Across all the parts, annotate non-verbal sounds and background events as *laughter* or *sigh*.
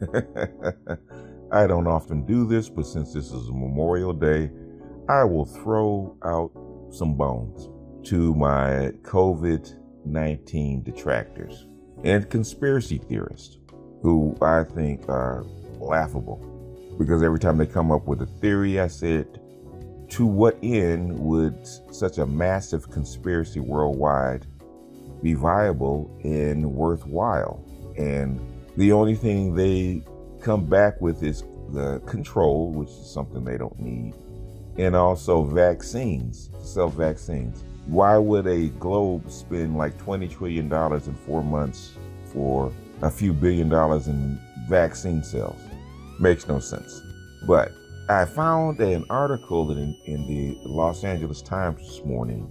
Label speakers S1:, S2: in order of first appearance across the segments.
S1: *laughs* I don't often do this, but since this is Memorial Day, I will throw out some bones to my COVID 19 detractors and conspiracy theorists who I think are laughable. Because every time they come up with a theory, I said, to what end would such a massive conspiracy worldwide be viable and worthwhile? And the only thing they come back with is the control, which is something they don't need, and also vaccines, self vaccines. Why would a globe spend like $20 trillion in four months for a few billion dollars in vaccine sales? Makes no sense. But I found an article in, in the Los Angeles Times this morning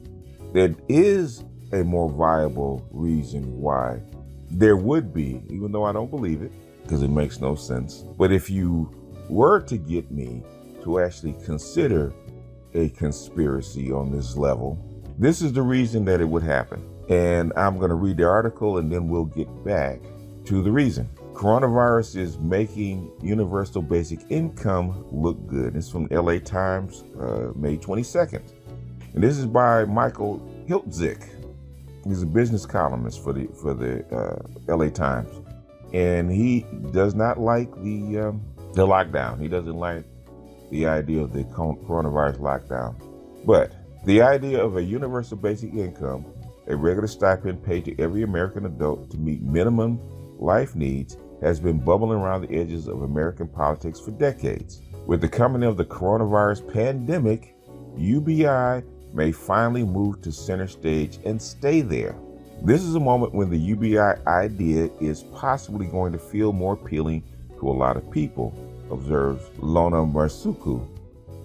S1: that is a more viable reason why there would be, even though I don't believe it, because it makes no sense. But if you were to get me to actually consider a conspiracy on this level, this is the reason that it would happen. And I'm going to read the article and then we'll get back to the reason. Coronavirus is making universal basic income look good. It's from LA Times, uh, May 22nd. And this is by Michael Hiltzik. He's a business columnist for the for the uh, LA Times, and he does not like the um, the lockdown. He doesn't like the idea of the coronavirus lockdown. But the idea of a universal basic income, a regular stipend paid to every American adult to meet minimum life needs, has been bubbling around the edges of American politics for decades. With the coming of the coronavirus pandemic, UBI may finally move to center stage and stay there. This is a moment when the UBI idea is possibly going to feel more appealing to a lot of people, observes Lona Marsuku,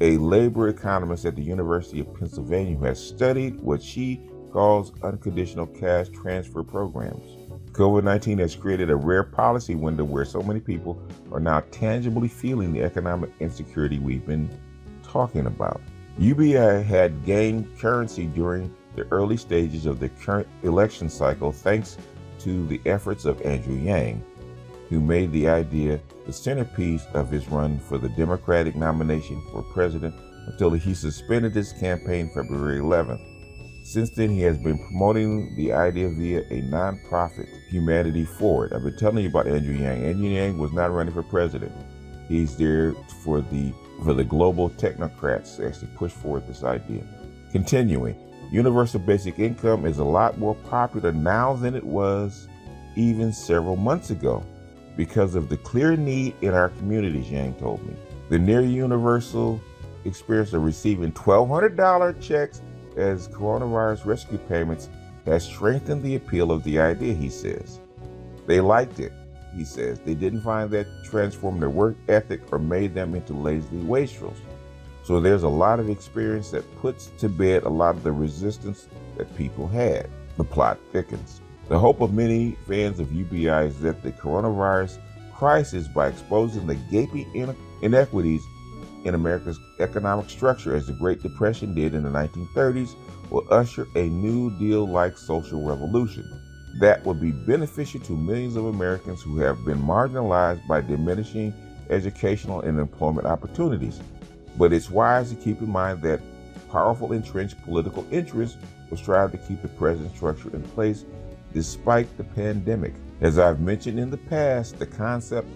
S1: a labor economist at the University of Pennsylvania who has studied what she calls unconditional cash transfer programs. COVID 19 has created a rare policy window where so many people are now tangibly feeling the economic insecurity we've been talking about. UBI had gained currency during the early stages of the current election cycle thanks to the efforts of Andrew Yang, who made the idea the centerpiece of his run for the Democratic nomination for president until he suspended his campaign February 11th. Since then, he has been promoting the idea via a nonprofit, Humanity Forward. I've been telling you about Andrew Yang. Andrew Yang was not running for president. He's there for the for the global technocrats to push forward this idea. Continuing, universal basic income is a lot more popular now than it was even several months ago because of the clear need in our communities, Yang told me. The near universal experience of receiving $1,200 checks as coronavirus rescue payments has strengthened the appeal of the idea, he says. They liked it, he says. They didn't find that transformed their work ethic or made them into lazy wastrels. So there's a lot of experience that puts to bed a lot of the resistance that people had. The plot thickens. The hope of many fans of UBI is that the coronavirus crisis, by exposing the gaping inequities in America's economic structure as the Great Depression did in the 1930s, will usher a New Deal like social revolution that will be beneficial to millions of Americans who have been marginalized by diminishing educational and employment opportunities. But it's wise to keep in mind that powerful entrenched political interests will strive to keep the present structure in place despite the pandemic. As I've mentioned in the past, the concept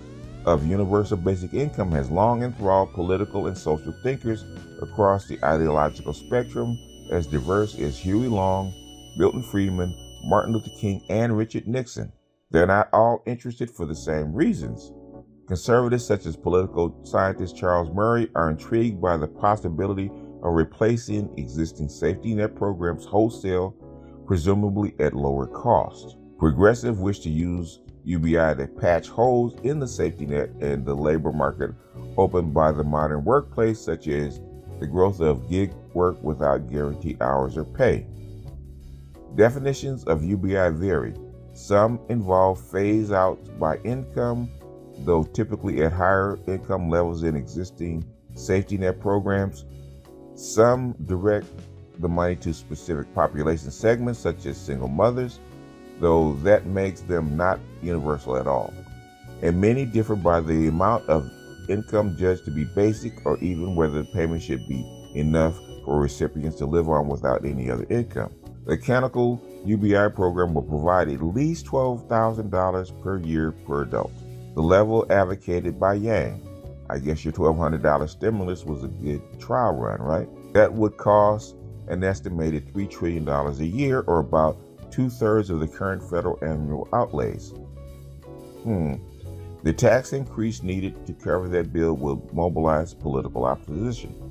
S1: of universal basic income has long enthralled political and social thinkers across the ideological spectrum, as diverse as Huey Long, Milton Friedman, Martin Luther King, and Richard Nixon. They're not all interested for the same reasons. Conservatives, such as political scientist Charles Murray, are intrigued by the possibility of replacing existing safety net programs wholesale presumably at lower cost. Progressive wish to use UBI to patch holes in the safety net and the labor market opened by the modern workplace, such as the growth of gig work without guaranteed hours or pay. Definitions of UBI vary. Some involve phase out by income, though typically at higher income levels than existing safety net programs. Some direct the money to specific population segments, such as single mothers, though that makes them not universal at all. and many differ by the amount of income judged to be basic or even whether the payment should be enough for recipients to live on without any other income. The Canonical UBI program will provide at least $12,000 per year per adult, the level advocated by Yang. I guess your $1,200 stimulus was a good trial run, right? That would cost an estimated $3 trillion a year, or about two thirds of the current federal annual outlays. Hmm. The tax increase needed to cover that bill will mobilize political opposition.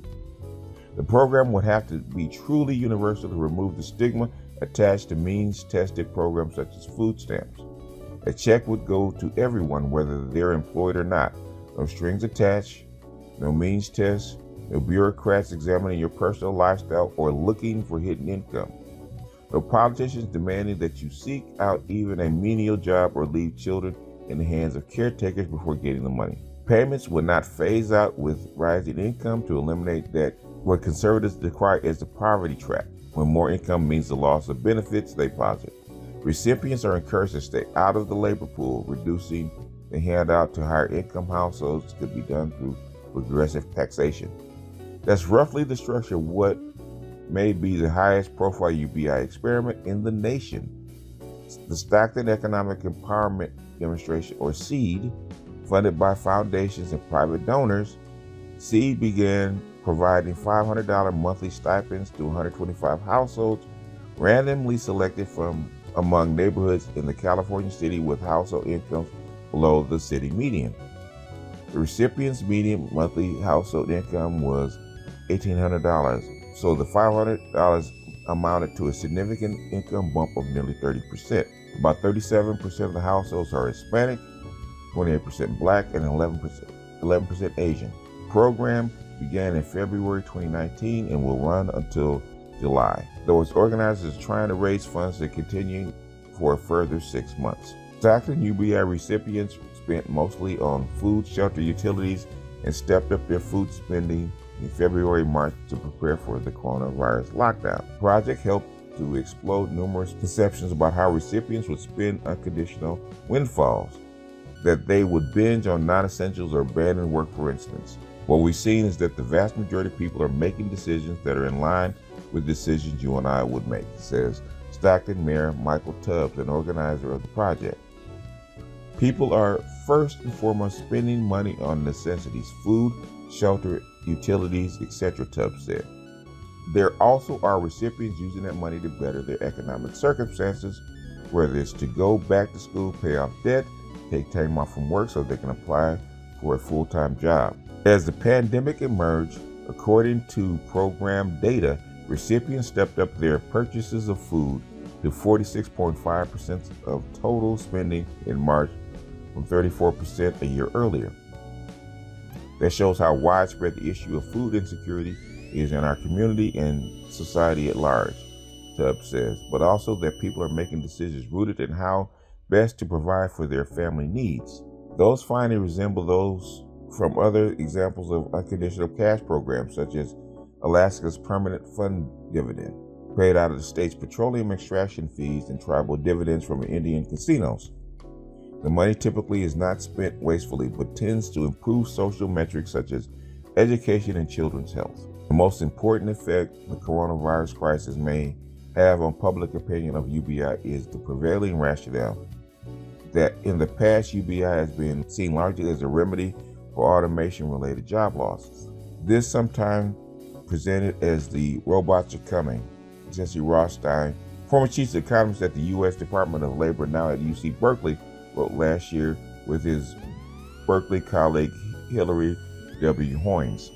S1: The program would have to be truly universal to remove the stigma attached to means tested programs such as food stamps. A check would go to everyone, whether they're employed or not. No strings attached, no means test, no bureaucrats examining your personal lifestyle or looking for hidden income. No politicians demanding that you seek out even a menial job or leave children in the hands of caretakers before getting the money. Payments would not phase out with rising income to eliminate that what conservatives decry as the poverty trap, when more income means the loss of benefits they posit. Recipients are encouraged to stay out of the labor pool, reducing the handout to higher income households could be done through progressive taxation. That's roughly the structure of what may be the highest profile UBI experiment in the nation. The Stockton Economic Empowerment Demonstration, or SEED, funded by foundations and private donors, SEED began providing $500 monthly stipends to 125 households randomly selected from among neighborhoods in the California city with household incomes below the city median. The recipient's median monthly household income was $1,800, so the $500 amounted to a significant income bump of nearly 30%. About 37% of the households are Hispanic, 28% Black, and 11%, 11% Asian. Program began in February 2019 and will run until July, though its organizers are trying to raise funds to continue for a further six months. Stockton UBI recipients spent mostly on food, shelter, utilities, and stepped up their food spending in February March to prepare for the coronavirus lockdown. The project helped to explode numerous perceptions about how recipients would spend unconditional windfalls, that they would binge on non essentials or abandon work, for instance. What we've seen is that the vast majority of people are making decisions that are in line with decisions you and I would make, says Stockton Mayor Michael Tubbs, an organizer of the project. People are first and foremost spending money on necessities, food, shelter, utilities, etc., Tubbs said. There also are recipients using that money to better their economic circumstances, whether it's to go back to school, pay off debt, take time off from work so they can apply for a full time job. As the pandemic emerged, according to program data, recipients stepped up their purchases of food to 46.5% of total spending in March from 34% a year earlier. That shows how widespread the issue of food insecurity is in our community and society at large, Tubbs says, but also that people are making decisions rooted in how best to provide for their family needs. Those findings resemble those from other examples of unconditional cash programs, such as Alaska's Permanent Fund Dividend, paid out of the state's petroleum extraction fees and tribal dividends from Indian casinos. The money typically is not spent wastefully, but tends to improve social metrics such as education and children's health. The most important effect the coronavirus crisis may have on public opinion of UBI is the prevailing rationale that in the past UBI has been seen largely as a remedy for automation related job losses. This sometimes presented as the robots are coming. Jesse Rothstein, former chief economist at the U.S. Department of Labor, now at UC Berkeley, wrote last year with his Berkeley colleague Hilary W. Hoynes.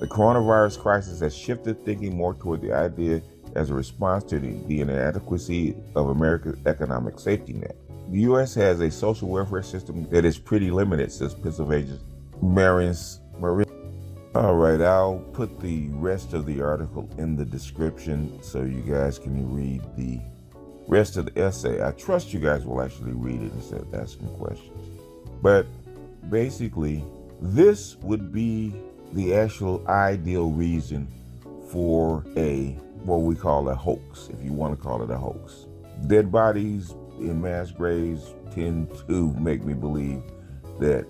S1: The coronavirus crisis has shifted thinking more toward the idea as a response to the, the inadequacy of America's economic safety net. The U.S. has a social welfare system that is pretty limited, says Pennsylvania's Marius Marie. All right, I'll put the rest of the article in the description so you guys can read the rest of the essay. I trust you guys will actually read it instead of asking questions. But basically, this would be the actual ideal reason for a what we call a hoax, if you want to call it a hoax. Dead bodies in mass graves tend to make me believe that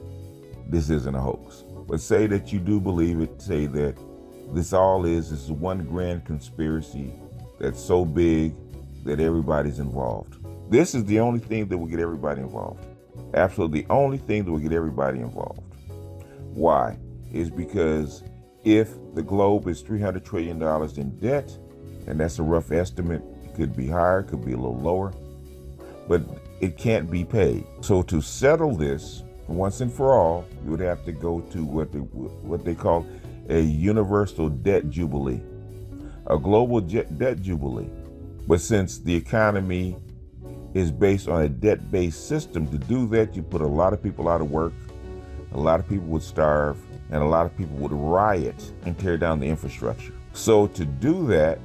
S1: this isn't a hoax. But say that you do believe it, say that this all is, is one grand conspiracy that's so big that everybody's involved. This is the only thing that will get everybody involved. Absolutely the only thing that will get everybody involved. Why? Is because if the globe is $300 trillion in debt, and that's a rough estimate, it could be higher, could be a little lower, but it can't be paid. So to settle this once and for all, you would have to go to what they, what they call a universal debt jubilee, a global debt jubilee. But since the economy is based on a debt based system, to do that, you put a lot of people out of work, a lot of people would starve, and a lot of people would riot and tear down the infrastructure. So, to do that,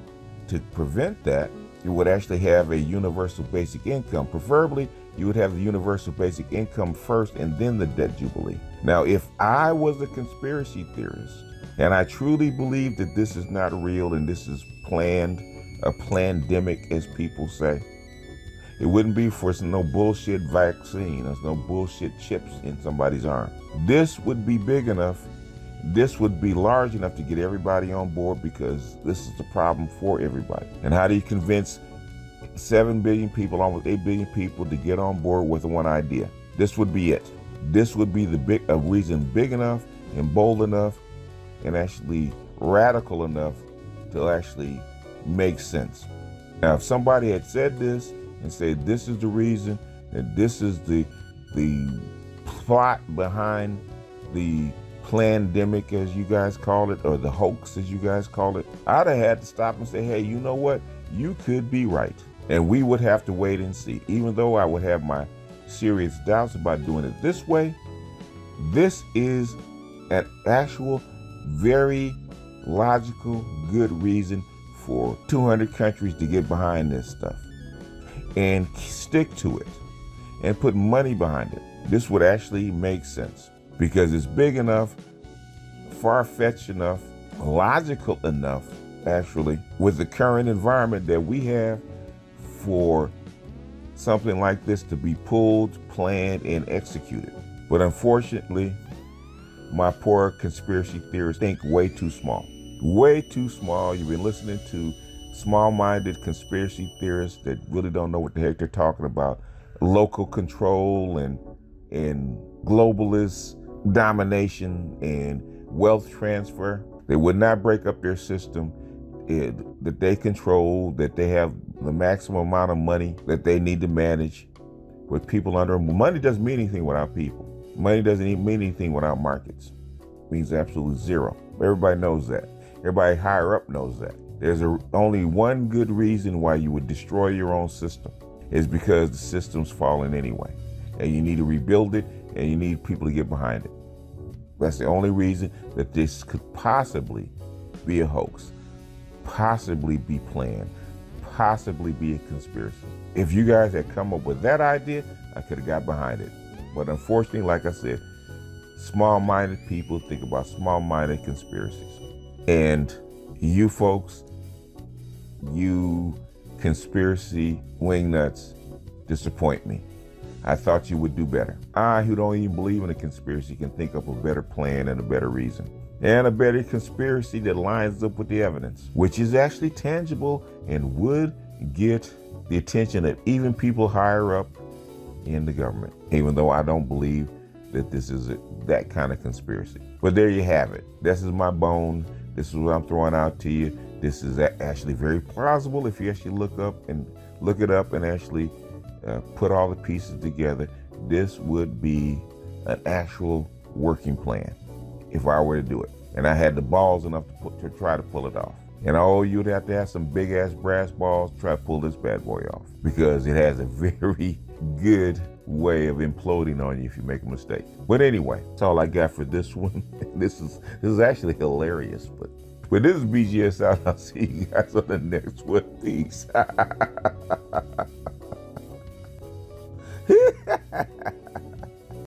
S1: to prevent that, you would actually have a universal basic income. Preferably, you would have the universal basic income first and then the debt jubilee. Now, if I was a conspiracy theorist and I truly believe that this is not real and this is planned, a pandemic, as people say, it wouldn't be for no bullshit vaccine. There's no bullshit chips in somebody's arm. This would be big enough. This would be large enough to get everybody on board because this is the problem for everybody. And how do you convince 7 billion people, almost 8 billion people to get on board with one idea? This would be it. This would be the big a reason big enough and bold enough and actually radical enough to actually make sense. Now, if somebody had said this and said this is the reason and this is the the plot behind the pandemic as you guys call it or the hoax as you guys call it i'd have had to stop and say hey you know what? You could be right. And we would have to wait and see. Even though i would have my serious doubts about doing it this way this is an actual very logical good reason for 200 countries to get behind this stuff and stick to it and put money behind it. This would actually make sense because it's big enough, far fetched enough, logical enough, actually, with the current environment that we have for something like this to be pulled, planned, and executed. But unfortunately, my poor conspiracy theorists think way too small. Way too small. You've been listening to small minded conspiracy theorists that really don't know what the heck they're talking about. Local control and, and globalist domination and wealth transfer. They would not break up their system it, that they control, that they have the maximum amount of money that they need to manage with people under them. Money doesn't mean anything without people. Money doesn't mean anything without markets. It means absolutely zero. Everybody knows that. Everybody higher up knows that. There's a, only one good reason why you would destroy your own system is because the system's falling anyway. And you need to rebuild it and you need people to get behind it. That's the only reason that this could possibly be a hoax, possibly be planned, possibly be a conspiracy. If you guys had come up with that idea, I could have got behind it. But unfortunately, like I said, small minded people think about small minded conspiracies. And you folks you conspiracy wingnuts disappoint me. I thought you would do better. I, who don't even believe in a conspiracy, can think up a better plan and a better reason. And a better conspiracy that lines up with the evidence, which is actually tangible and would get the attention of even people higher up in the government, even though I don't believe that this is a, that kind of conspiracy. But there you have it. This is my bone. This is what I'm throwing out to you. This is actually very plausible if you actually look up and look it up and actually uh, put all the pieces together. This would be an actual working plan if I were to do it. And I had the balls enough to, put, to try to pull it off. And oh, you'd have to have some big ass brass balls to try to pull this bad boy off because it has a *laughs* very good way of imploding on you if you make a mistake. But anyway, that's all I got for this *laughs* one. this is this is actually hilarious, but but this is BGS out. I'll see you guys on the next one. Peace. *laughs* ha *laughs* ha